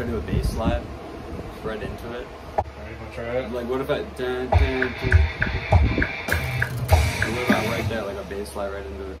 try to do a bass slap right into it. Alright, wanna try it? Like what if I dun, dun, dun. what if I right there like a bass slap right into it?